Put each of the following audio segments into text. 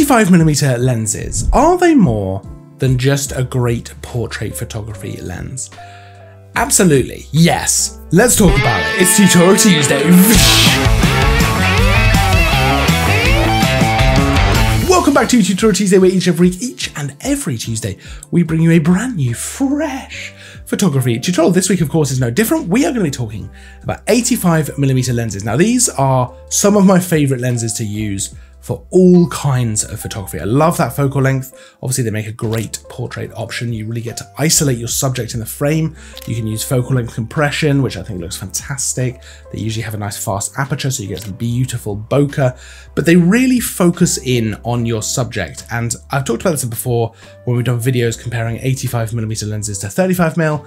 85mm lenses, are they more than just a great portrait photography lens? Absolutely, yes. Let's talk about it. It's Tutorial Tuesday. Welcome back to Tutorial Tuesday, where each every each and every Tuesday we bring you a brand new, fresh photography tutorial. This week, of course, is no different. We are going to be talking about 85mm lenses. Now, these are some of my favorite lenses to use for all kinds of photography. I love that focal length. Obviously, they make a great portrait option. You really get to isolate your subject in the frame. You can use focal length compression, which I think looks fantastic. They usually have a nice fast aperture, so you get some beautiful bokeh, but they really focus in on your subject. And I've talked about this before when we've done videos comparing 85mm lenses to 35mm.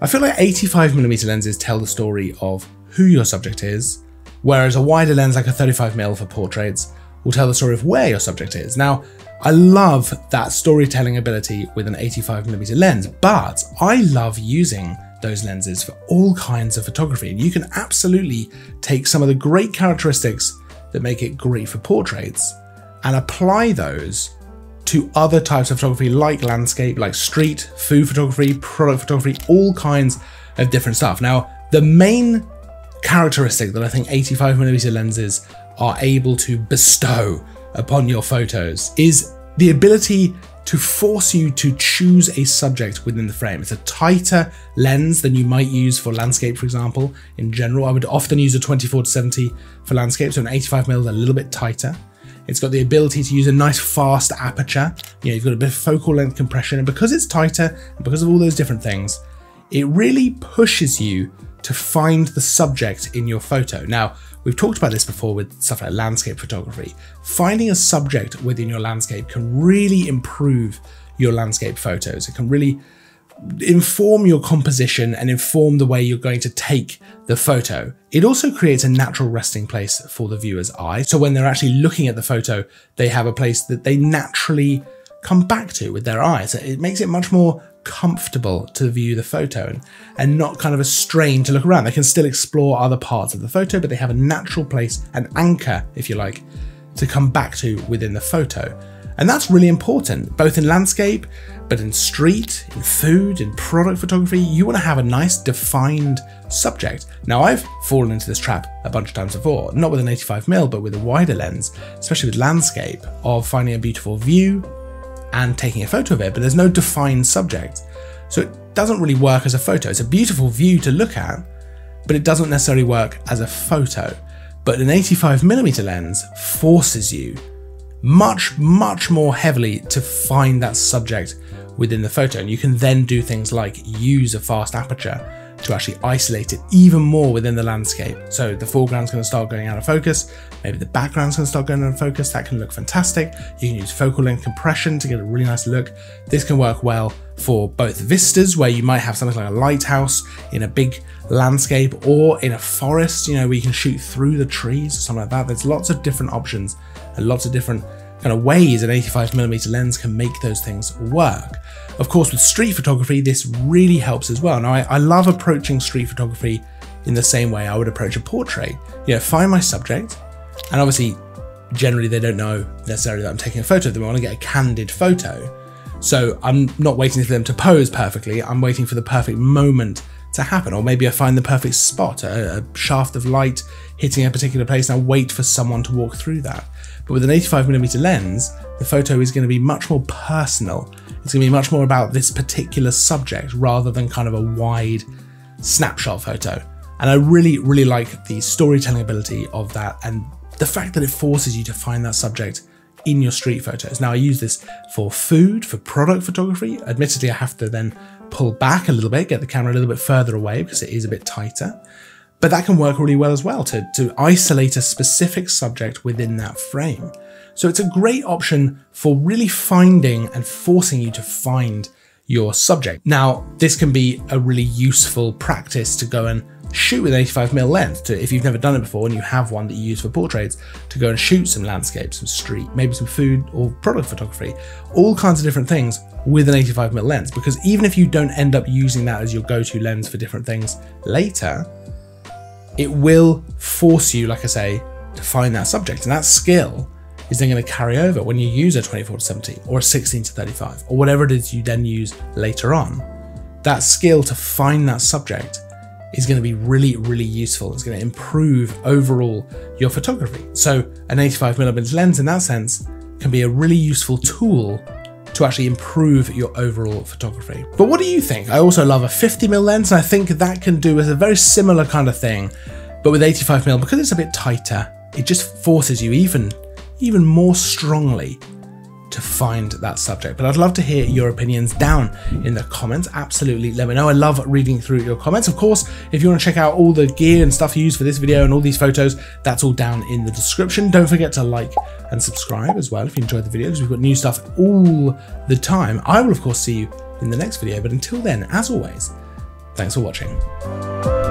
I feel like 85mm lenses tell the story of who your subject is, whereas a wider lens like a 35mm for portraits will tell the story of where your subject is. Now, I love that storytelling ability with an 85mm lens, but I love using those lenses for all kinds of photography. And you can absolutely take some of the great characteristics that make it great for portraits and apply those to other types of photography like landscape, like street, food photography, product photography, all kinds of different stuff. Now, the main characteristic that I think 85mm lenses are able to bestow upon your photos is the ability to force you to choose a subject within the frame. It's a tighter lens than you might use for landscape, for example. In general, I would often use a 24 to 70 for landscape, so an 85mm is a little bit tighter. It's got the ability to use a nice fast aperture. You know, you've got a bit of focal length compression, and because it's tighter, and because of all those different things, it really pushes you to find the subject in your photo. Now, we've talked about this before with stuff like landscape photography. Finding a subject within your landscape can really improve your landscape photos. It can really inform your composition and inform the way you're going to take the photo. It also creates a natural resting place for the viewer's eye. So when they're actually looking at the photo, they have a place that they naturally come back to with their eyes. It makes it much more comfortable to view the photo and, and not kind of a strain to look around. They can still explore other parts of the photo, but they have a natural place, an anchor, if you like, to come back to within the photo. And that's really important, both in landscape, but in street, in food, in product photography, you want to have a nice defined subject. Now I've fallen into this trap a bunch of times before, not with an 85mm, but with a wider lens, especially with landscape, of finding a beautiful view, and taking a photo of it, but there's no defined subject. So it doesn't really work as a photo. It's a beautiful view to look at, but it doesn't necessarily work as a photo. But an 85mm lens forces you much, much more heavily to find that subject within the photo. And you can then do things like use a fast aperture to actually isolate it even more within the landscape. So the foreground's going to start going out of focus, maybe the background's going to start going out of focus, that can look fantastic. You can use focal length compression to get a really nice look. This can work well for both vistas where you might have something like a lighthouse in a big landscape or in a forest, you know, where you can shoot through the trees or something like that. There's lots of different options and lots of different kind of ways an 85mm lens can make those things work. Of course, with street photography, this really helps as well. Now, I, I love approaching street photography in the same way I would approach a portrait. You know, find my subject, and obviously, generally they don't know necessarily that I'm taking a photo of them. I want to get a candid photo. So I'm not waiting for them to pose perfectly. I'm waiting for the perfect moment to happen. Or maybe I find the perfect spot, a, a shaft of light hitting a particular place, and I wait for someone to walk through that. But with an 85mm lens, the photo is going to be much more personal. It's going to be much more about this particular subject rather than kind of a wide snapshot photo. And I really, really like the storytelling ability of that and the fact that it forces you to find that subject in your street photos. Now I use this for food, for product photography. Admittedly, I have to then pull back a little bit, get the camera a little bit further away because it is a bit tighter. But that can work really well as well to, to isolate a specific subject within that frame. So it's a great option for really finding and forcing you to find your subject. Now, this can be a really useful practice to go and shoot with an 85mm lens to, if you've never done it before and you have one that you use for portraits, to go and shoot some landscapes, some street, maybe some food or product photography, all kinds of different things with an 85mm lens. Because even if you don't end up using that as your go-to lens for different things later, it will force you, like I say, to find that subject. And that skill is then going to carry over when you use a 24 to 70 or a 16 to 35 or whatever it is you then use later on. That skill to find that subject is going to be really, really useful. It's going to improve overall your photography. So an 85mm lens in that sense can be a really useful tool to actually improve your overall photography. But what do you think? I also love a 50mm lens and I think that can do a very similar kind of thing, but with 85mm because it's a bit tighter, it just forces you even, even more strongly to find that subject. But I'd love to hear your opinions down in the comments. Absolutely let me know. I love reading through your comments. Of course, if you want to check out all the gear and stuff you use for this video and all these photos, that's all down in the description. Don't forget to like and subscribe as well if you enjoyed the video because We've got new stuff all the time. I will, of course, see you in the next video. But until then, as always, thanks for watching.